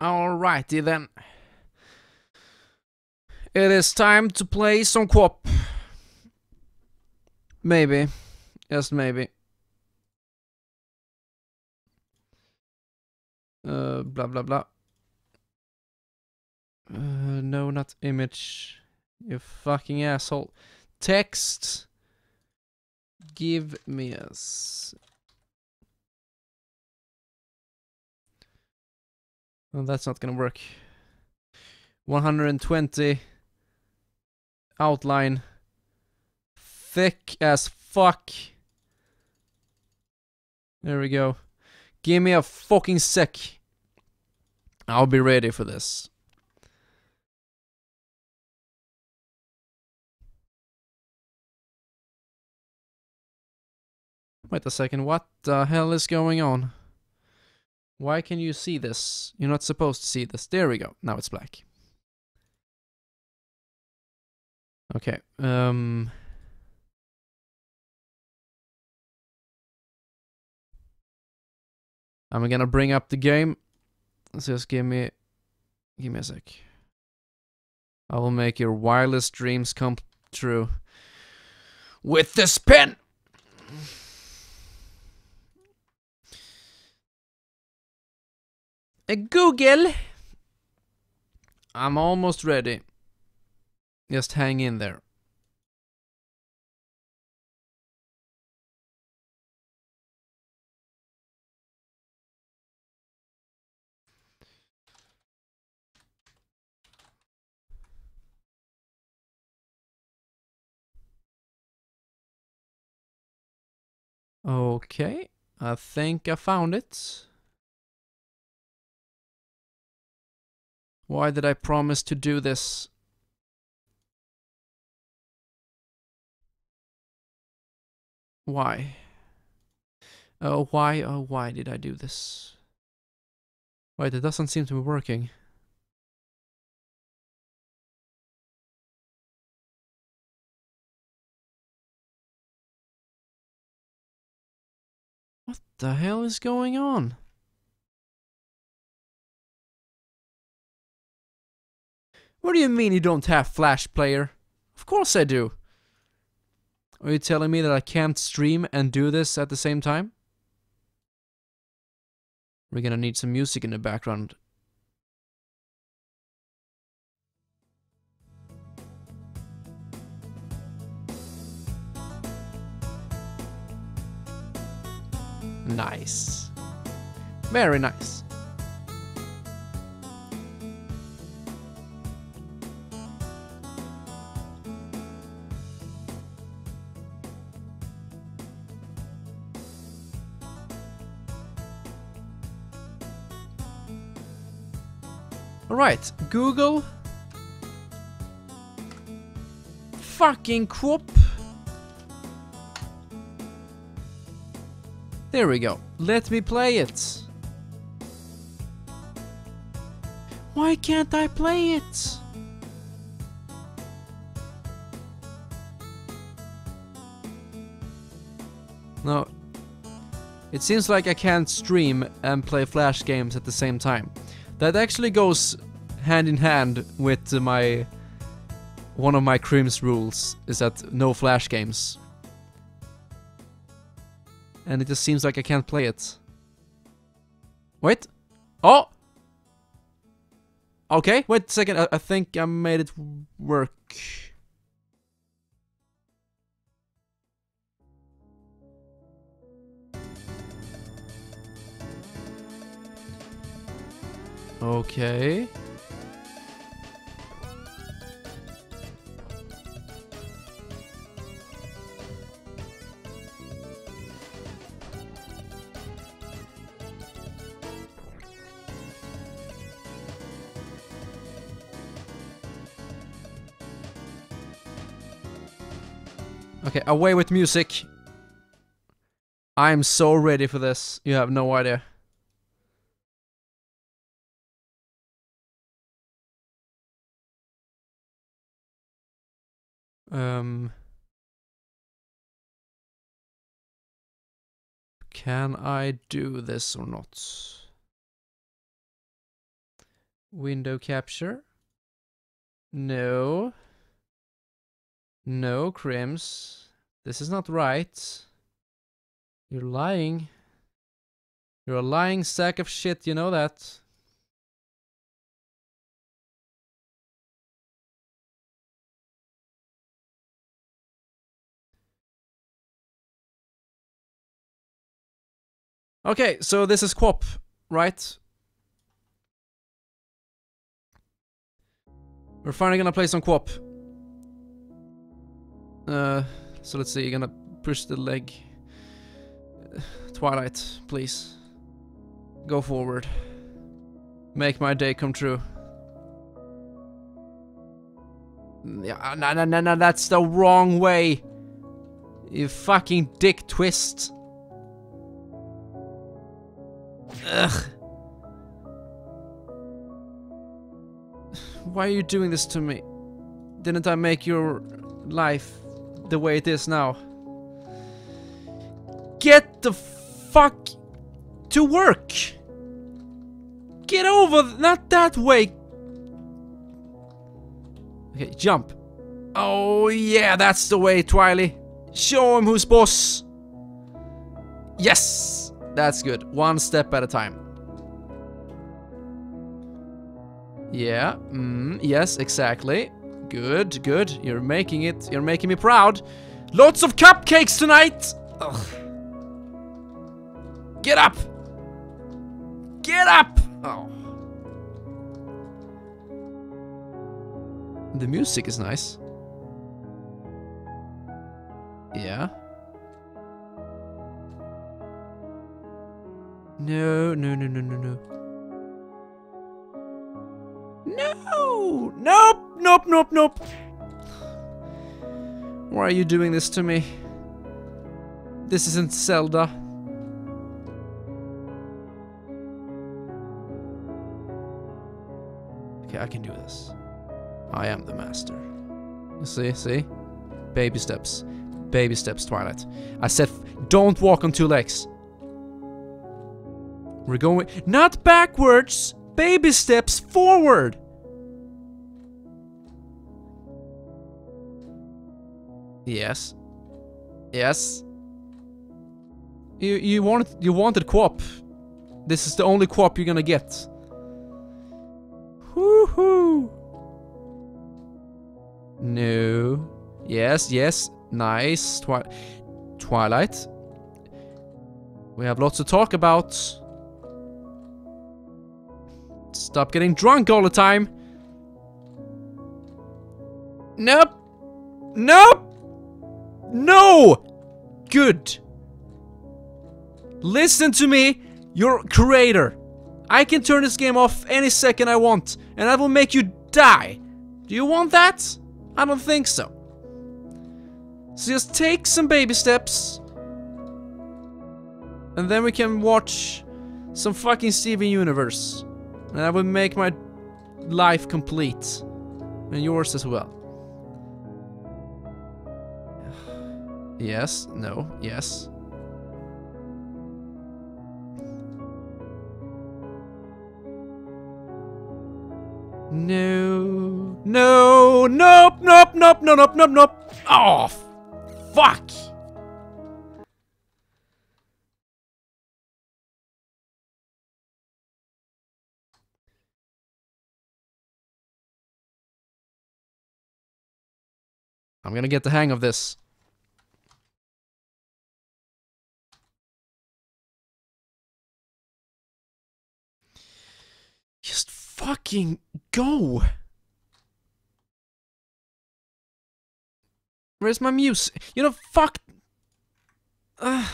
Alrighty then. It is time to play some co-op. Maybe. Just maybe. Uh, blah blah blah. Uh, no, not image. You fucking asshole. Text. Give me a Oh, that's not gonna work. 120 outline thick as fuck. There we go. Give me a fucking sec. I'll be ready for this. Wait a second, what the hell is going on? Why can you see this? You're not supposed to see this. There we go. Now it's black. Okay. Um. I'm gonna bring up the game. Just give me, give me a sec. I will make your wildest dreams come true with this pen. Eh, Google. I'm almost ready. Just hang in there. Okay, I think I found it. Why did I promise to do this? Why? Oh, why, oh, why did I do this? Wait, it doesn't seem to be working. What the hell is going on? What do you mean you don't have Flash Player? Of course I do. Are you telling me that I can't stream and do this at the same time? We're gonna need some music in the background. Nice. Very nice. Alright, Google. Fucking crop. There we go. Let me play it. Why can't I play it? No. It seems like I can't stream and play Flash games at the same time. That actually goes hand in hand with uh, my one of my Crimz rules is that no Flash games. And it just seems like I can't play it. Wait. Oh! Okay, wait a second. I, I think I made it work. Okay. Okay, away with music. I'm so ready for this. You have no idea. Um. Can I do this or not? Window capture. No. No, Crimz. This is not right. You're lying. You're a lying sack of shit, you know that. Okay, so this is QWOP, right? We're finally gonna play some QWOP. Uh, so let's see, you're gonna push the leg. Uh, Twilight, please. Go forward. Make my day come true. Mm, yeah, no, no, no, no, that's the wrong way. You fucking dick twist. Ugh. Why are you doing this to me? Didn't I make your life the way it is now? Get the fuck to work! Get over, not that way! Okay, jump. Oh yeah, that's the way, Twily. Show him who's boss. Yes! That's good. One step at a time. Yeah, mm, yes, exactly. Good, good. You're making it, you're making me proud. Lots of cupcakes tonight! Ugh. Get up! Get up! Oh. The music is nice. Yeah. No, no, no, no, no, no. No! Nope! Nope, nope, nope! Why are you doing this to me? This isn't Zelda. Okay, I can do this. I am the master. See, see? Baby steps. Baby steps, Twilight. I said, don't walk on two legs. We're going not backwards, baby steps forward. Yes. Yes. You you wanted you wanted QWOP. This is the only QWOP you're gonna get. Woohoo! No. Yes, yes. Nice. Twi Twilight. We have lots to talk about. Stop getting drunk all the time. Nope. Nope. No. Good. Listen to me, your creator. I can turn this game off any second I want, and I will make you die. Do you want that? I don't think so. So just take some baby steps. And then we can watch some fucking Steven Universe. And I will make my life complete. And yours as well. Yes, no, yes. No, no, nope, nope, nope, nope, nope, nope, nope. Oh, fuck. I'm gonna get the hang of this. Just fucking go! Where's my music? You know, fuck! Uh.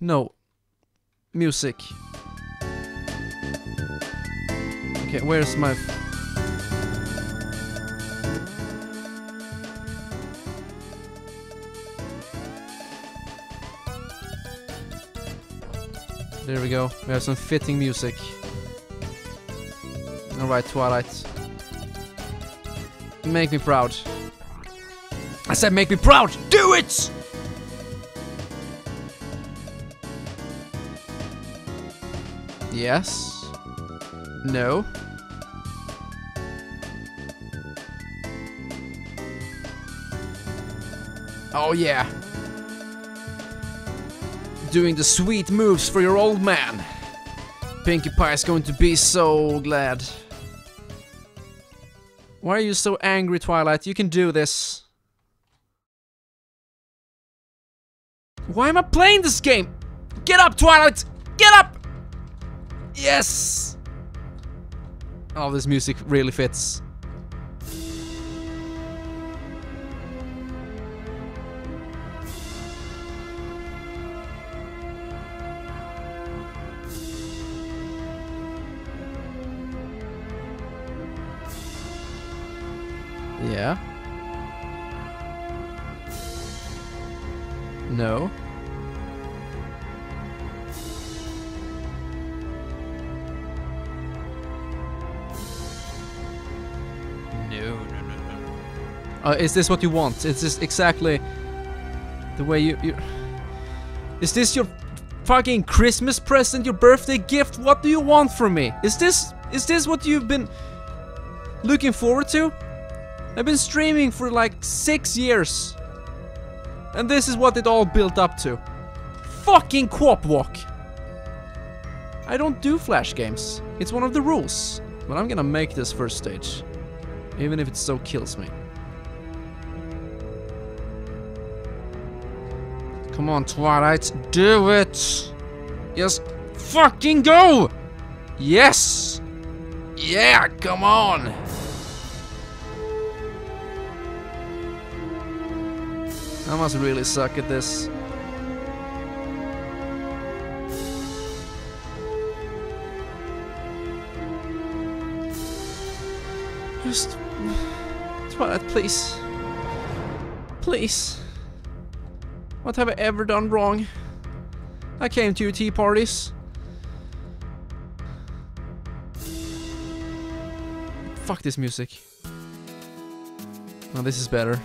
No. Music. Okay, where's my... There we go. We have some fitting music. Alright, Twilight. Make me proud. I said make me proud! Do it! Yes. No. Oh yeah. Doing the sweet moves for your old man. Pinkie Pie is going to be so glad. Why are you so angry, Twilight? You can do this. Why am I playing this game? Get up, Twilight! Get up! Yes! Oh, this music really fits. Yeah. No. No, no, no, no. Uh, is this what you want? Is this exactly the way you, you... Is this your fucking Christmas present, your birthday gift? What do you want from me? Is this... Is this what you've been looking forward to? I've been streaming for like six years. And this is what it all built up to. Fucking QWOP walk. I don't do flash games. It's one of the rules. But I'm gonna make this first stage. Even if it so kills me. Come on, Twilight. Do it! Just fucking go! Yes! Yeah, come on! I must really suck at this. Just... Twilight, please. Please. What have I ever done wrong? I came to your tea parties. Fuck this music. Oh, this is better.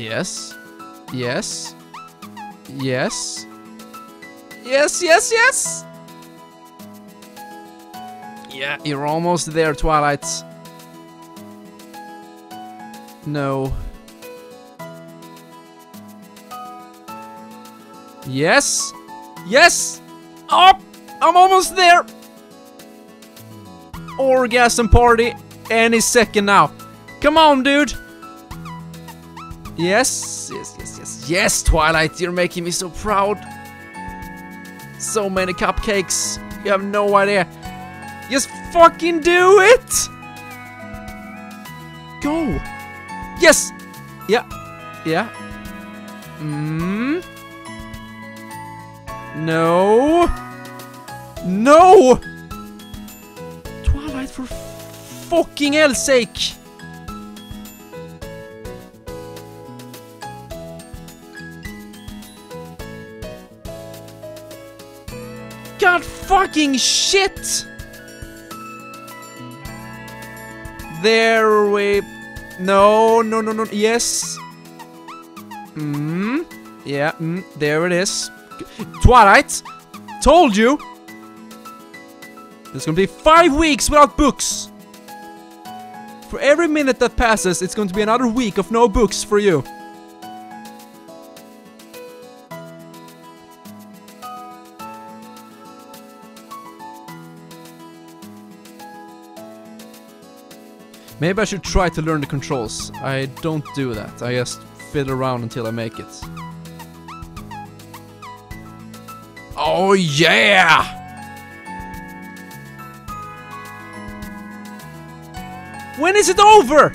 Yes. Yes. Yes. Yes, yes, yes! Yeah, you're almost there, Twilight. No. Yes! Yes! Oh, I'm almost there! Orgasm party any second now. Come on, dude! Yes, yes, yes, yes, yes, Twilight, you're making me so proud. So many cupcakes. You have no idea. Just fucking do it! Go! Yes! Yeah. Yeah. Mm. No. No! Twilight, for fucking hell's sake! Fucking shit! There we... No, no, no, no, yes. Hmm. Yeah, mm, there it is. Twilight! Told you! There's gonna be five weeks without books! For every minute that passes, it's going to be another week of no books for you. Maybe I should try to learn the controls. I don't do that. I just fiddle around until I make it. Oh yeah! When is it over?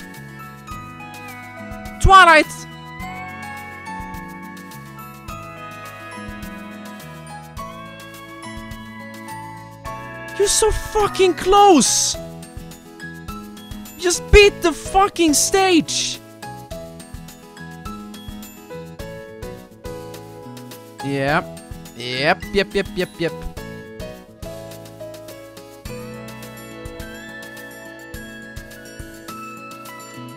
Twilight! You're so fucking close! Just beat the fucking stage! Yep. Yep, yep, yep, yep, yep.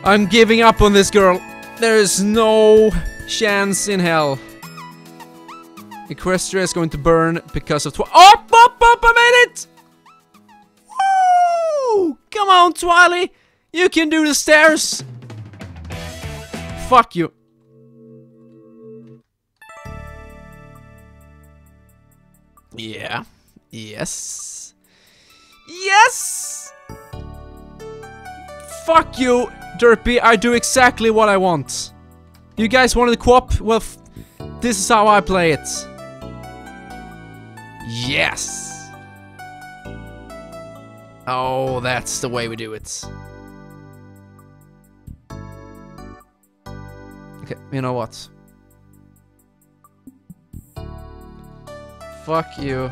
I'm giving up on this girl. There's no chance in hell. Equestria is going to burn because of tw- Up, up, up, I made it! Woo! Come on, Twily! You can do the stairs! Fuck you. Yeah. Yes. Yes! Fuck you, Derpy. I do exactly what I want. You guys wanted to co-op? Well, this is how I play it. Yes! Oh, that's the way we do it. Okay, you know what? Fuck you.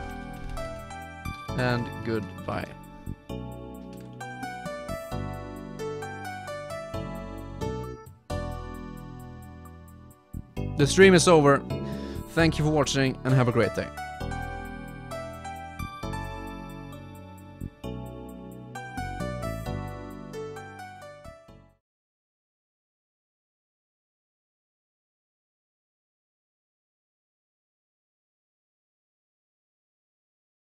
And goodbye. The stream is over. Thank you for watching and have a great day.